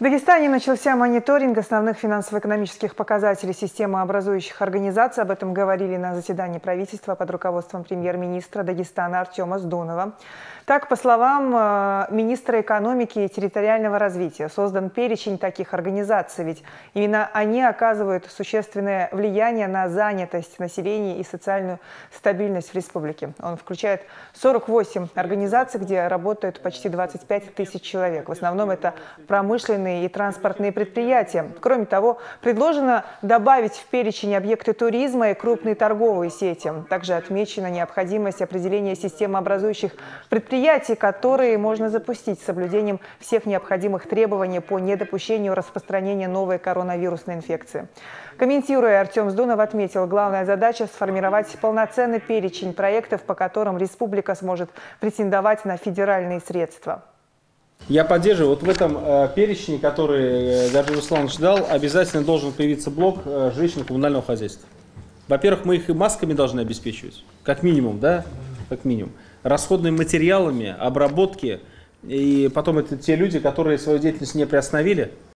В Дагестане начался мониторинг основных финансово-экономических показателей системы образующих организаций. Об этом говорили на заседании правительства под руководством премьер-министра Дагестана Артема Сдунова. Так, по словам э, министра экономики и территориального развития, создан перечень таких организаций, ведь именно они оказывают существенное влияние на занятость населения и социальную стабильность в республике. Он включает 48 организаций, где работают почти 25 тысяч человек. В основном это промышленные и транспортные предприятия. Кроме того, предложено добавить в перечень объекты туризма и крупные торговые сети. Также отмечена необходимость определения системы образующих предприятий предприятий, которые можно запустить с соблюдением всех необходимых требований по недопущению распространения новой коронавирусной инфекции. Комментируя, Артем Сдунов отметил, главная задача – сформировать полноценный перечень проектов, по которым республика сможет претендовать на федеральные средства. Я поддерживаю. Вот в этом э, перечне, который э, Гаджи Русланович дал, обязательно должен появиться блок э, женщин коммунального хозяйства. Во-первых, мы их и масками должны обеспечивать, как минимум, да, как минимум расходными материалами, обработки. И потом это те люди, которые свою деятельность не приостановили,